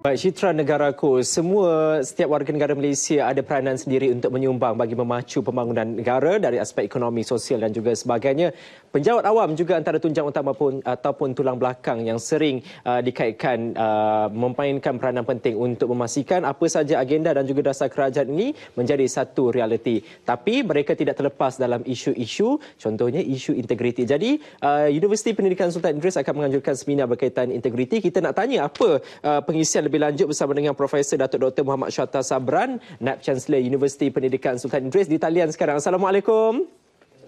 Baik, Citra Negaraku, semua setiap warga negara Malaysia ada peranan sendiri untuk menyumbang bagi memacu pembangunan negara dari aspek ekonomi, sosial dan juga sebagainya. Penjawat awam juga antara tunjang utama pun ataupun tulang belakang yang sering uh, dikaitkan uh, memainkan peranan penting untuk memastikan apa saja agenda dan juga dasar kerajaan ini menjadi satu realiti. Tapi mereka tidak terlepas dalam isu-isu, contohnya isu integriti. Jadi, uh, Universiti Pendidikan Sultan Idris akan menganjurkan seminar berkaitan integriti. Kita nak tanya apa uh, pengisian lebih lanjut bersama dengan Profesor Datuk Dr. Muhammad Syata Sabran, NAB Chancellor Universiti Pendidikan Sultan Idris di talian sekarang. Assalamualaikum.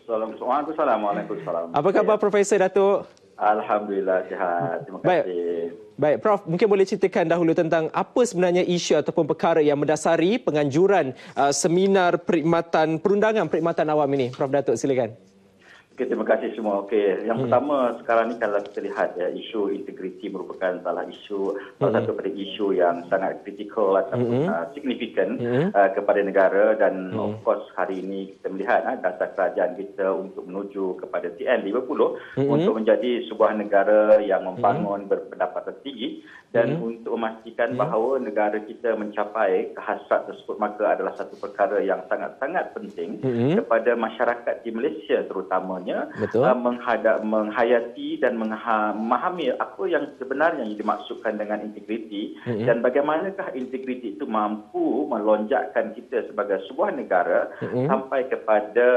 Assalamualaikum. Apa khabar Profesor Datuk? Alhamdulillah sihat. Terima kasih. Baik, Prof, mungkin boleh ceritakan dahulu tentang apa sebenarnya isu ataupun perkara yang mendasari penganjuran uh, seminar perkhidmatan perundangan perkhidmatan awam ini. Prof Datuk, silakan. Okay, terima kasih semua. Okey, yang hmm. pertama sekarang ni kalau kita lihat ya isu integriti merupakan salah isu hmm. salah satu dari isu yang sangat kritikal ataupun hmm. uh, signifikan hmm. uh, kepada negara dan hmm. of course hari ini kita melihat uh, dasar kerajaan kita untuk menuju kepada TN50 hmm. untuk menjadi sebuah negara yang membangun hmm. berpendapatan tinggi dan hmm. untuk memastikan hmm. bahawa negara kita mencapai hasrat tersebut maka adalah satu perkara yang sangat-sangat penting hmm. kepada masyarakat di Malaysia terutama semuanya uh, menghadap menghayati dan memahami apa yang sebenarnya yang dimaksudkan dengan integriti mm-hmm. dan bagaimanakah integriti itu mampu melonjakkan kita sebagai sebuah negara mm-hmm. sampai kepada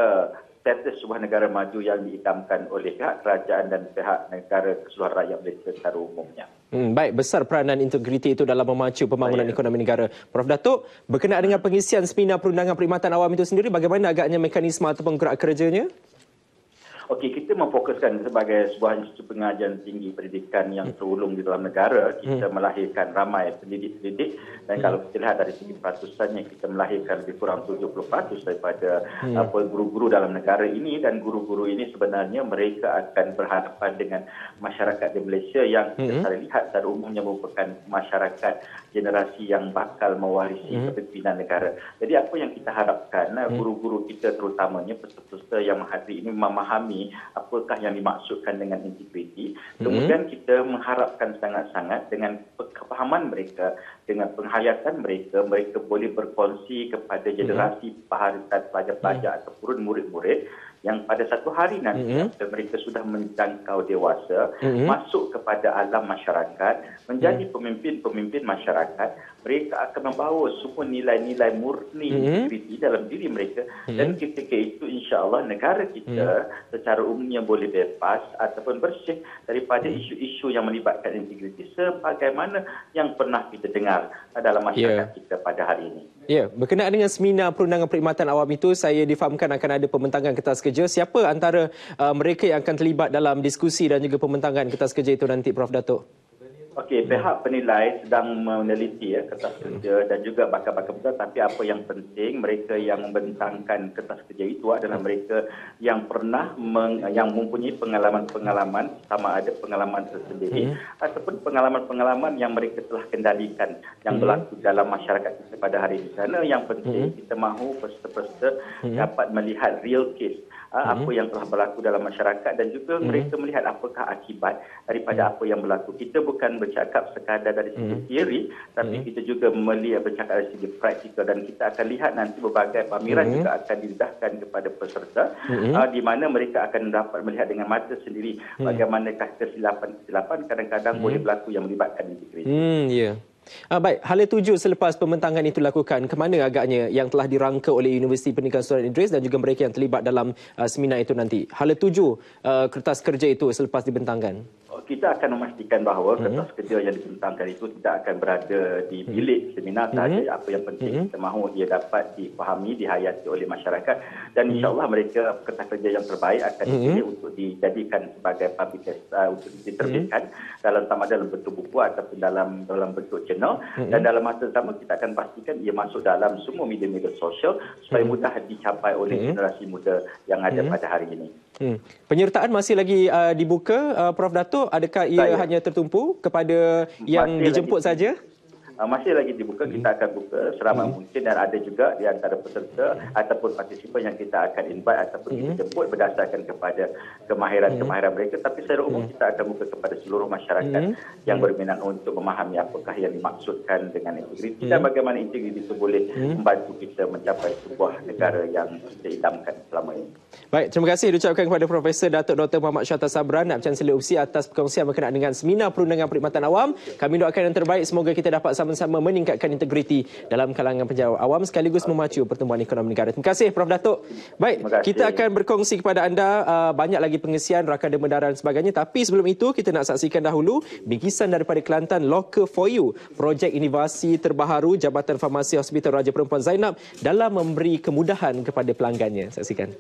status sebuah negara maju yang diidamkan oleh pihak kerajaan dan pihak negara keseluruhan rakyat Malaysia secara umumnya. Hmm, baik, besar peranan integriti itu dalam memacu pembangunan baik. ekonomi negara. Prof. Datuk, berkenaan dengan pengisian seminar perundangan perkhidmatan awam itu sendiri, bagaimana agaknya mekanisme ataupun gerak kerjanya? Okey, kita memfokuskan sebagai sebuah institusi pengajian tinggi pendidikan yang hmm. terulung di dalam negara, kita hmm. melahirkan ramai pendidik-pendidik dan hmm. kalau kita lihat dari segi peratusannya, kita melahirkan lebih kurang 70% daripada hmm. apa guru-guru dalam negara ini dan guru-guru ini sebenarnya mereka akan berhadapan dengan masyarakat di Malaysia yang kita hmm. lihat secara umumnya merupakan masyarakat generasi yang bakal mewarisi hmm. kepimpinan negara. Jadi apa yang kita harapkan hmm. guru-guru kita terutamanya peserta-peserta yang hari ini memahami memahami apakah yang dimaksudkan dengan integriti. Mhm. Kemudian mm-hmm. kita mengharapkan sangat-sangat dengan kepahaman mereka, dengan penghayatan mereka, mereka boleh berkongsi kepada mhm. generasi mm-hmm. pelajar-pelajar mm-hmm. ataupun murid-murid yang pada satu hari nanti mm-hmm. mereka sudah menjangkau dewasa mm-hmm. masuk kepada alam masyarakat menjadi mm-hmm. pemimpin-pemimpin masyarakat mereka akan membawa semua nilai-nilai murni mm-hmm. dalam diri mereka mm-hmm. dan ketika itu insya-Allah negara kita mm-hmm. secara umumnya boleh bebas ataupun bersih daripada mm-hmm. isu-isu yang melibatkan integriti sebagaimana yang pernah kita dengar dalam masyarakat yeah. kita pada hari ini. Ya, berkenaan dengan seminar perundangan perkhidmatan awam itu, saya difahamkan akan ada pembentangan kertas kerja. Siapa antara uh, mereka yang akan terlibat dalam diskusi dan juga pembentangan kertas kerja itu nanti, Prof. Datuk? Okey, pihak penilai sedang meneliti ya kertas kerja dan juga bakal-bakal betul tapi apa yang penting mereka yang membentangkan kertas kerja itu adalah mereka yang pernah meng, yang mempunyai pengalaman-pengalaman sama ada pengalaman tersendiri hmm. ataupun pengalaman-pengalaman yang mereka telah kendalikan yang hmm. berlaku dalam masyarakat kita pada hari ini. Kerana yang penting hmm. kita mahu peserta-peserta hmm. dapat melihat real case hmm. apa yang telah berlaku dalam masyarakat dan juga hmm. mereka melihat apakah akibat daripada hmm. apa yang berlaku. Kita bukan bercakap sekadar dari segi hmm. teori tapi hmm. kita juga melihat bercakap dari segi praktikal dan kita akan lihat nanti berbagai pameran hmm. juga akan didedahkan kepada peserta hmm. uh, di mana mereka akan dapat melihat dengan mata sendiri hmm. bagaimanakah kesilapan-kesilapan kadang-kadang hmm. boleh berlaku yang melibatkan integriti. Hmm, yeah. Ah, baik, hala tuju selepas pembentangan itu dilakukan, ke mana agaknya yang telah dirangka oleh Universiti Pendidikan Sultan Idris dan juga mereka yang terlibat dalam uh, seminar itu nanti? Hala tuju uh, kertas kerja itu selepas dibentangkan? Kita akan memastikan bahawa mm-hmm. kertas kerja yang dibentangkan itu tidak akan berada di mhm. bilik seminar mm-hmm. sahaja. Apa yang penting mm-hmm. kita mahu ia dapat dipahami, dihayati oleh masyarakat dan mm-hmm. insyaAllah mereka kertas kerja yang terbaik akan mm-hmm. dipilih untuk dijadikan sebagai publikasi uh, untuk diterbitkan mm-hmm. dalam sama dalam bentuk buku ataupun dalam dalam bentuk jurnal mm-hmm. dan dalam masa sama kita akan pastikan ia masuk dalam semua media-media sosial supaya mm-hmm. mudah dicapai oleh mm-hmm. generasi muda yang ada mm-hmm. pada hari ini. Hmm. Penyertaan masih lagi uh, dibuka, uh, Prof. Datuk. Adakah ia Saya. hanya tertumpu kepada yang masih dijemput saja? Uh, masih lagi dibuka kita akan buka seramai mungkin dan ada juga di antara peserta ataupun partisipan yang kita akan invite ataupun kita jemput berdasarkan kepada kemahiran-kemahiran mereka. Tapi secara umum kita akan buka kepada seluruh masyarakat yang berminat untuk memahami apakah yang dimaksudkan dengan integriti dan bagaimana integriti itu boleh membantu kita mencapai sebuah negara yang kita idamkan selama ini. Baik, terima kasih diucapkan kepada Profesor Datuk Dr. Muhammad Syahta Sabran, Naib Chancellor UPSI atas perkongsian berkenaan dengan Seminar Perundangan Perkhidmatan Awam. Kami doakan yang terbaik semoga kita dapat sama-sama meningkatkan integriti dalam kalangan penjawat awam sekaligus memacu pertumbuhan ekonomi negara. Terima kasih Prof Datuk. Baik, kita akan berkongsi kepada anda uh, banyak lagi pengisian rakan demedaran dan sebagainya tapi sebelum itu kita nak saksikan dahulu bingkisan daripada Kelantan Locker for You, projek inovasi terbaharu Jabatan Farmasi Hospital Raja Perempuan Zainab dalam memberi kemudahan kepada pelanggannya. Saksikan.